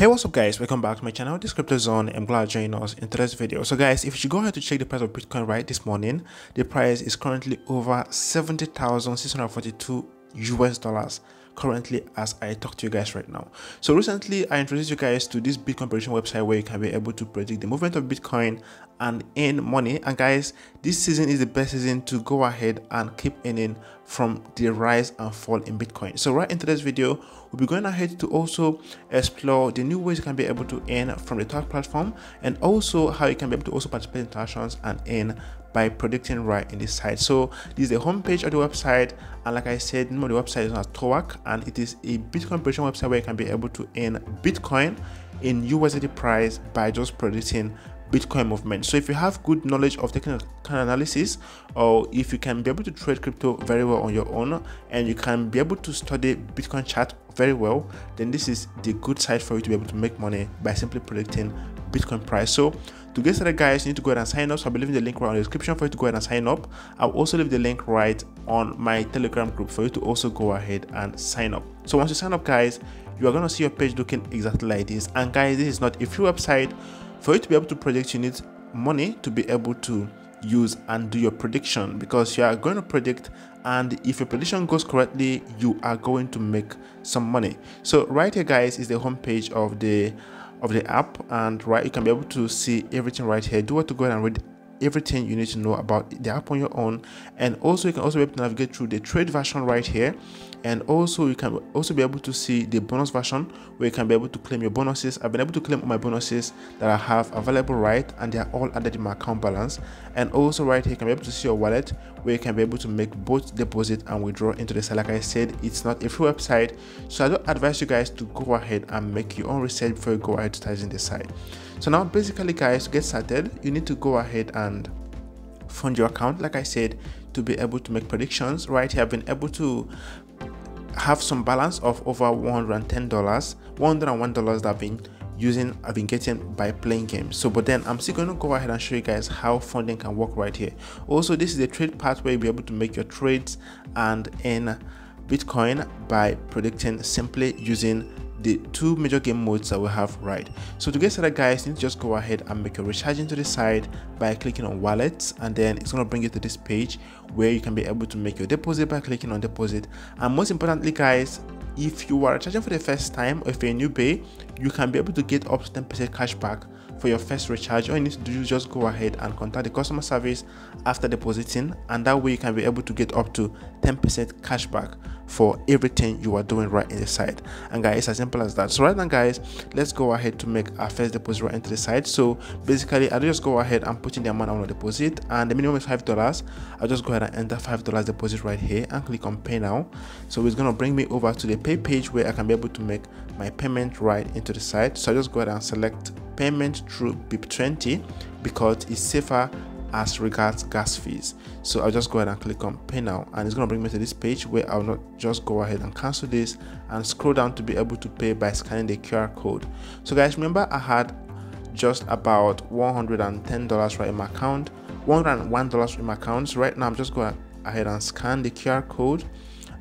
Hey what's up guys? Welcome back to my channel. This crypto zone. I'm glad you joined us in today's video. So guys if you go ahead to check the price of bitcoin right this morning the price is currently over 70,642 US dollars currently as I talk to you guys right now. So recently I introduced you guys to this Bitcoin prediction website where you can be able to predict the movement of Bitcoin and earn money. And guys, this season is the best season to go ahead and keep earning from the rise and fall in Bitcoin. So right into this video, we'll be going ahead to also explore the new ways you can be able to earn from the Talk platform and also how you can be able to also participate in transactions and earn by predicting right in this site. So this is the homepage of the website, and like I said, the name of the website is not Toark, and it is a Bitcoin prediction website where you can be able to earn Bitcoin in USD price by just predicting Bitcoin movement. So if you have good knowledge of technical analysis, or if you can be able to trade crypto very well on your own, and you can be able to study Bitcoin chart very well, then this is the good site for you to be able to make money by simply predicting Bitcoin price. So to get started, guys, you need to go ahead and sign up. So I'll be leaving the link right on the description for you to go ahead and sign up. I'll also leave the link right on my Telegram group for you to also go ahead and sign up. So once you sign up, guys, you are going to see your page looking exactly like this. And guys, this is not a free website. For you to be able to predict, you need money to be able to use and do your prediction because you are going to predict and if your prediction goes correctly you are going to make some money so right here guys is the homepage of the of the app and right you can be able to see everything right here. Do want to go ahead and read everything you need to know about the app on your own. And also you can also be able to navigate through the trade version right here. And also you can also be able to see the bonus version where you can be able to claim your bonuses. I've been able to claim all my bonuses that i have available right? And they are all added in my account balance. And also right here you can be able to see your wallet where you can be able to make both deposit and withdraw into the site like i said it's not a free website. So i don't advise you guys to go ahead and make your own research before you go advertising the site so now basically guys to get started you need to go ahead and fund your account. Like i said to be able to make predictions right? Here i've been able to have some balance of over $110 $101 that I've been using I've been getting by playing games. So but then I'm still going to go ahead and show you guys how funding can work right here. Also this is the trade part where you'll be able to make your trades and earn Bitcoin by predicting simply using the two major game modes that we have right? So to get started guys you need to just go ahead and make your recharging to the side by clicking on wallets and then it's going to bring you to this page where you can be able to make your deposit by clicking on deposit. And most importantly guys if you are charging for the first time or if you're a new pay you can be able to get up to 10 percent cash back for your first recharge all you need to do is just go ahead and contact the customer service after depositing and that way you can be able to get up to 10% cash back for everything you are doing right in the site. And guys it's as simple as that. So right now guys let's go ahead to make our first deposit right into the site. So basically i'll just go ahead and put in the amount i want to deposit and the minimum is five dollars. I'll just go ahead and enter five dollars deposit right here and click on pay now. So it's going to bring me over to the pay page where i can be able to make my payment right into the site. So i just go ahead and select payment through BEP20 because it's safer as regards gas fees. So I'll just go ahead and click on pay now and it's going to bring me to this page where I'll not just go ahead and cancel this and scroll down to be able to pay by scanning the QR code. So guys, remember I had just about $110 right in my account, $101 in my account. So right now I'm just going ahead and scan the QR code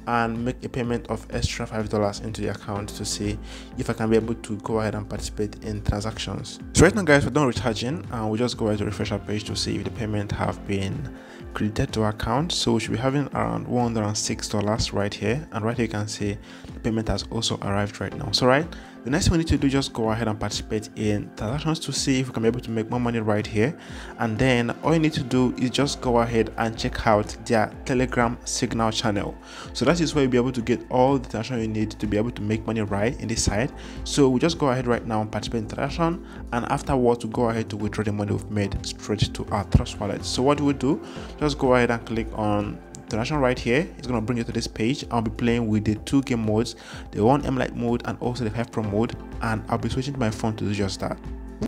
and make a payment of extra five dollars into the account to see if I can be able to go ahead and participate in transactions. So right now guys we're done recharging and we just go ahead to refresh our page to see if the payment have been credited to our account so we should be having around 106 dollars right here and right here you can see the payment has also arrived right now so right the next thing we need to do just go ahead and participate in transactions to see if we can be able to make more money right here. And then all you need to do is just go ahead and check out their telegram signal channel. So that is where you'll be able to get all the transaction you need to be able to make money right in this site. So we just go ahead right now and participate in transaction. And afterwards we go ahead to withdraw the money we've made straight to our trust wallet. So what do we do? Just go ahead and click on international right here is going to bring you to this page. I'll be playing with the two game modes the one m light mode and also the 5 pro mode and i'll be switching to my phone to do just that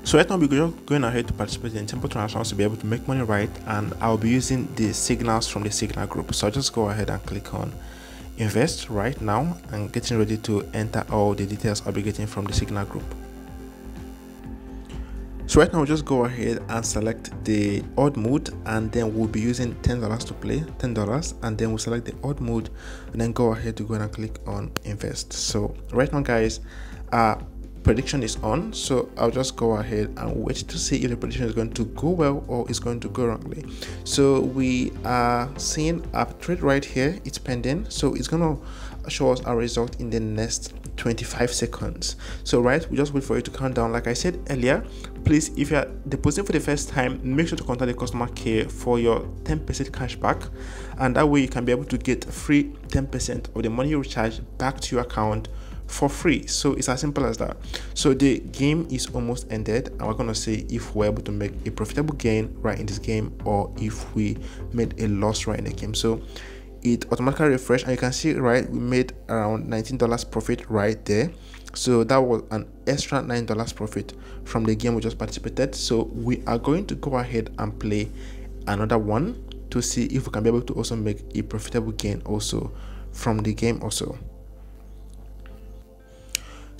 so right now we're just going ahead to participate in temple transactions to be able to make money right? And i'll be using the signals from the signal group. So i'll just go ahead and click on invest right now and getting ready to enter all the details i'll be getting from the signal group so right now we'll just go ahead and select the odd mode and then we'll be using $10 to play $10 and then we'll select the odd mode and then go ahead to go and click on invest. So right now guys uh prediction is on. So i'll just go ahead and wait to see if the prediction is going to go well or is going to go wrongly. So we are seeing a trade right here. It's pending. So it's going to show us a result in the next 25 seconds. So right we just wait for it to count down. Like i said earlier please if you're depositing for the first time make sure to contact the customer care for your 10 percent cash back. And that way you can be able to get free 10 percent of the money you recharge back to your account for free. So it's as simple as that. So the game is almost ended and we're gonna see if we're able to make a profitable gain right in this game or if we made a loss right in the game. So it automatically refresh and you can see right we made around 19 dollars profit right there so that was an extra nine dollars profit from the game we just participated. So we are going to go ahead and play another one to see if we can be able to also make a profitable gain also from the game also.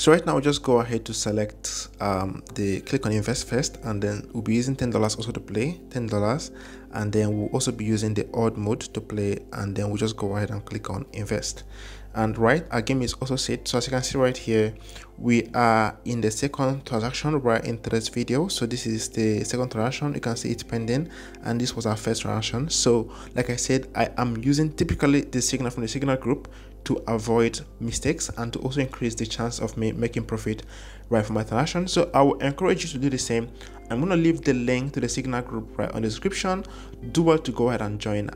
So right now we'll just go ahead to select um, the click on invest first and then we'll be using $10 also to play $10 and then we'll also be using the odd mode to play and then we'll just go ahead and click on invest and right our game is also set. So as you can see right here we are in the second transaction right into this video. So this is the second transaction. You can see it's pending. And this was our first transaction. So like i said i am using typically the signal from the signal group to avoid mistakes and to also increase the chance of me making profit right from my transaction. So i will encourage you to do the same. I'm going to leave the link to the signal group right on the description. Do well to go ahead and join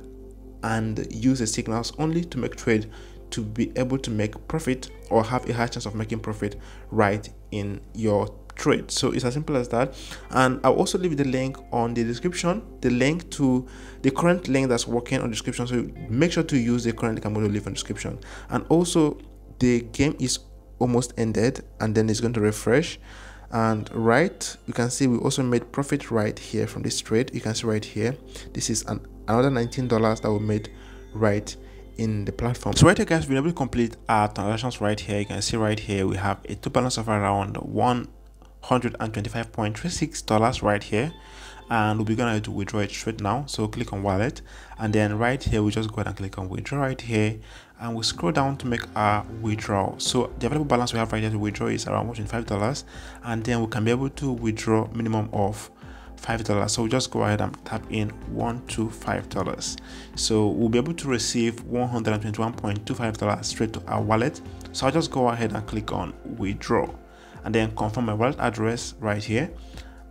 and use the signals only to make trade to be able to make profit or have a high chance of making profit right in your trade. So it's as simple as that. And i'll also leave the link on the description the link to the current link that's working on description. So make sure to use the current link i'm going to leave on description. And also the game is almost ended and then it's going to refresh. And right you can see we also made profit right here from this trade. You can see right here this is an another 19 dollars that we made right in the platform. So right here guys we're able to complete our transactions right here. You can see right here we have a total balance of around 125.36 dollars right here. And we'll be gonna to withdraw it straight now. So click on wallet. And then right here we just go ahead and click on withdraw right here. And we scroll down to make our withdrawal. So the available balance we have right here to withdraw is around 125 dollars. And then we can be able to withdraw minimum of five dollars. So we'll just go ahead and tap in one two five dollars. So we'll be able to receive 121.25 dollars straight to our wallet. So i'll just go ahead and click on withdraw and then confirm my wallet address right here.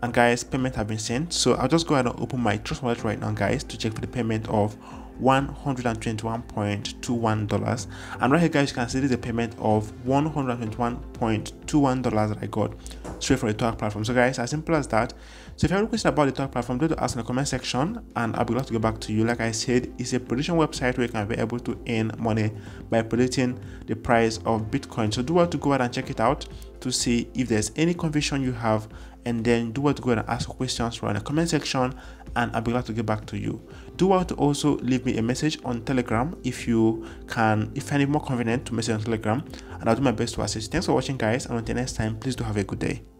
And guys payment have been sent. So i'll just go ahead and open my trust wallet right now guys to check for the payment of 121.21 dollars. And right here guys you can see this is a payment of 121.21 dollars that i got straight from the talk platform. So guys as simple as that. So if you have a question about the talk platform do ask in the comment section and i'll be glad to get back to you. Like i said it's a prediction website where you can be able to earn money by predicting the price of bitcoin. So do well to go ahead and check it out to see if there's any confusion you have and then do what to go ahead and ask questions right in the comment section and I'll be glad to get back to you. Do want to also leave me a message on Telegram if you can, if any more convenient to message on Telegram and I'll do my best to assist. Thanks for watching guys and until next time, please do have a good day.